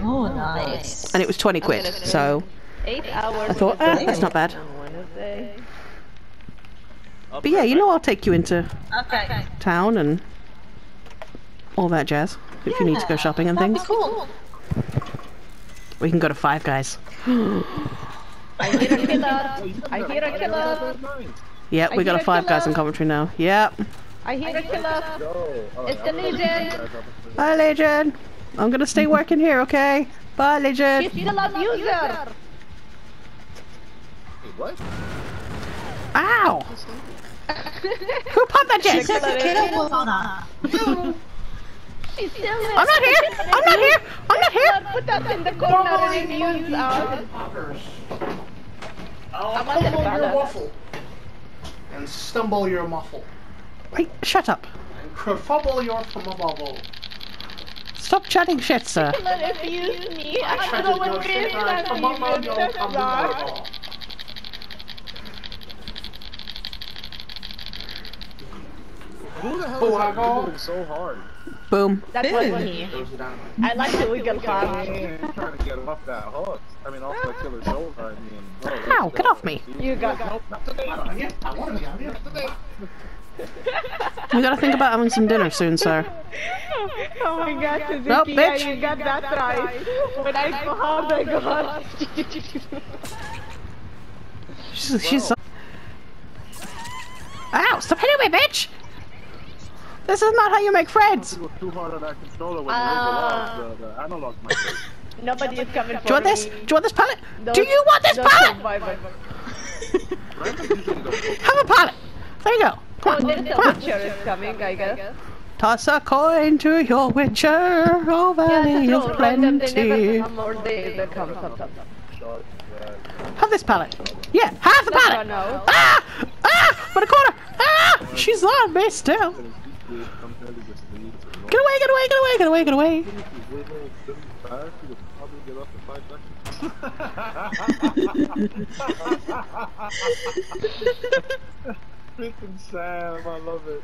Oh, nice. and it was 20 quid. So Eight hours. I thought, eh, that's not bad. But yeah, you know, I'll take you into Okay. town and all that jazz if you need to go shopping and things. cool. We can go to Five Guys. I hear a killer. I hear a killer. Yeah, we got a Five Guys in. Coventry now. Yep. I hear a killer. It's the Legion. Bye, Legion. I'm gonna stay working here, okay? Bye, Legion. She's still a user. What? Ow! Who popped that jet? Says the killer was on her. She's still there. I'm not here! I'm not here! I'm not here! Put that in the corner and use out. I'll I'm on the fumble your ballot. waffle. And stumble your muffle. Wait, shut up. And kerfubble your bubble. Stop chatting shit, sir. Killer me. I don't know what straight this line from time mama, even. no, That's come right. to Who the hell Oh, is I that go. doing so hard? Boom. That was me. Goes down. I like the wiggle farm. Man, trying to get off that hook. I mean, off the killer's shoulder. I mean, oh, Ow, get off me. You got Nope, not today. I don't know. I want to be out here. Not today. We gotta think about having some dinner soon, sir. Oh my god, Suzuki, Well, yeah, you got that right. When I go hard, I go hard. She's, she's so... Ow, stop hitting me, bitch! This is not how you make friends! Too hard on that controller when Ah. the, the analog mic. Nobody is coming for Do you want this? Do you want this pallet? No- Do you want this no pallet? survivor. Random usually don't go Have a pallet! There you go. Oh, there's a witcher is coming, I guess. Toss a coin to your witcher, oh valley Yeah, of so random, they plenty. Have this pallet. Yeah, have the Let's pallet! run. Ah! Ah! For the corner! Ah! She's on me still! Come tell you just leave. Get away, get away, get away, get away, get away! If you wiggle really fast, you could probably get up in five seconds. Freaking Sam, I love it.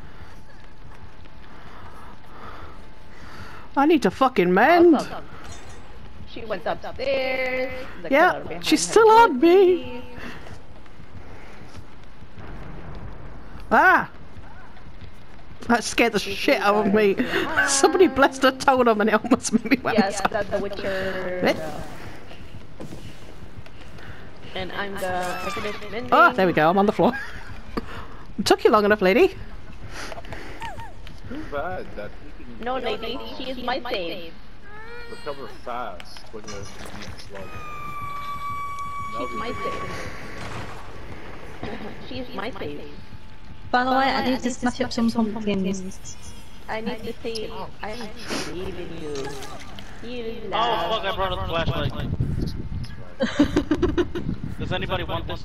I need to fucking mend. Awesome. She went upstairs. The Yeah, she's still on me. Ah! That scared the shit out of me. Somebody blessed a totem and it almost made me wet Yes, myself. that's the Witcher. What? uh, And I'm the Eclipse Oh, there we go. I'm on the floor. Took you long enough, lady. Too bad that you can No, lady, she is my save. recover fast when you're being slow. She's my save. She's my save. By the way, I need to smash up some pumpkins. I need to save. I'm saving you. You Oh fuck! I brought a flashlight. Does anybody want this?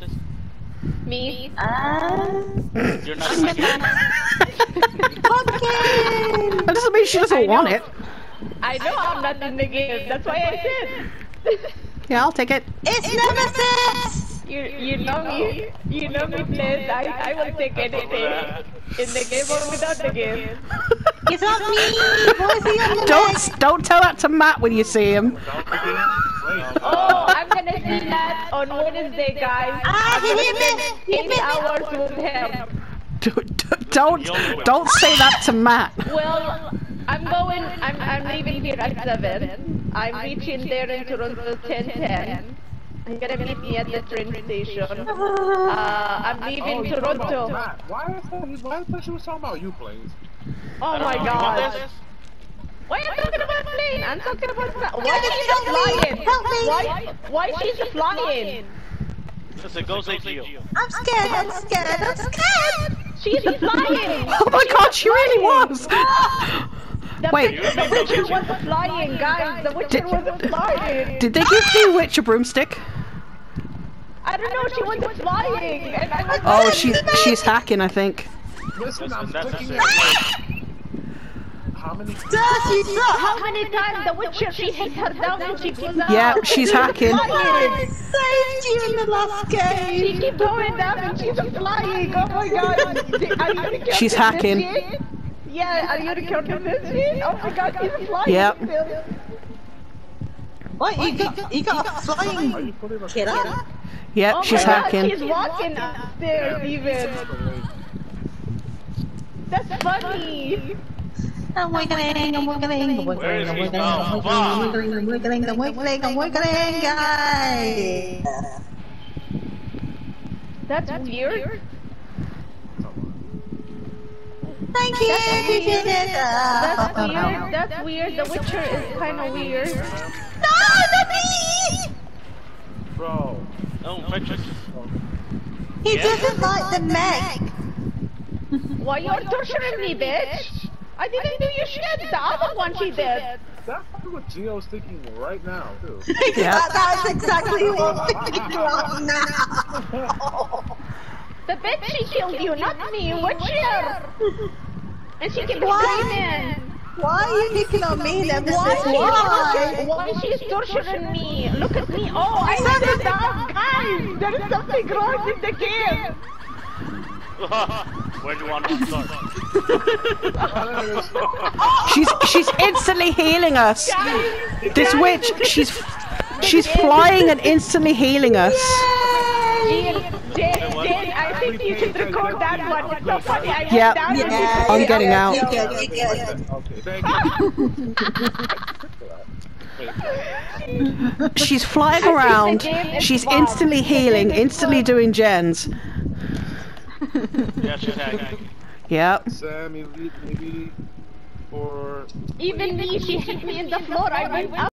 Me? Ah, You're not. in my game. pumpkin! That doesn't mean she doesn't want it. I know I'm not in the game. That's why I said. Yeah, I'll take it. It's Nemesis! You you know me. You know me, Blaze. I I will take anything in the game or without the game. It's not me! Why is he on the Don't don't tell that to Matt when you see him. Without the game, wait. Oh, I'm gonna see that on Wednesday, guys. Ah, I'm he gonna hit me! spend He hit eight me! hours with him. Don't don't, don't say that to Matt. Well, I'm going. I'm I'm leaving here at seven. I'm reaching there in Toronto ten ten. I'm gonna meet me at the train station. Uh, I'm Oh, leaving you talking about Toronto. Matt. Why is that? Why is that she was talking about you, Blaze? Oh my god. Why are you talking about plane? I'm talking about fly- why Help she's me, flying? help me. Why why is she flying? Listen, go save you. I'm scared, I'm scared, I'm scared! She's oh flying. Oh my god, she really was. The Wait. The Witcher was flying, guys. The Witcher Did- was flying. Did they give the witch a broomstick? I don't know. She was flying, and I was. Oh, she's she's hacking, I think. Listen, I'm Listen, that's clicking it. it. How many? Dirty drop! How many times the Witcher she hits her down and she goes up? Yeah, she's hacking. I saved you in the last She keeps going down and she's flying. Oh my god. Are you She's hacking. Yeah, are you recording this shit? Oh my god, she's flying Yep. still. What? You got, you got a flying you putting killer? Yep, Oh she's my god, hacking. she's walking upstairs even. That's funny. I'm wiggling, I'm wiggling, I'm Where is wiggling, I'm he wiggling, I'm wiggling, I'm wiggling, I'm wiggling, guys! That's weird. Thank you, appreciate it! That's weird. That's weird. The Witcher is kind of weird. No, not me! Bro. No, Patrick. He doesn't like the mech! Why you're torturing me, bitch? I didn't do your shit. The other one she did. That's probably what Gio's thinking right now, too. Yeah. That's exactly what I'm thinking right now! The bitch she killed you, not me. Witcher. And she kept Why? screaming. Why are you picking on me, Nemesis? Why? Why? Why she's torturing me? Look at me. Oh, I said it down, guys. There is something wrong with the game. Where do you want to start? She's she's instantly healing us. This witch, she's she's flying and instantly healing us. Jill, Jen, Jen, I think you should record that one. It's so funny. I went Yep. down and Yeah, I'm getting out. You good, you good. Okay, thank you. She's flying around. She's instantly healing, instantly doing gens. Yeah, she's hacking. Yep. Sam, maybe, maybe for Even me, she hit me in the floor. I went up.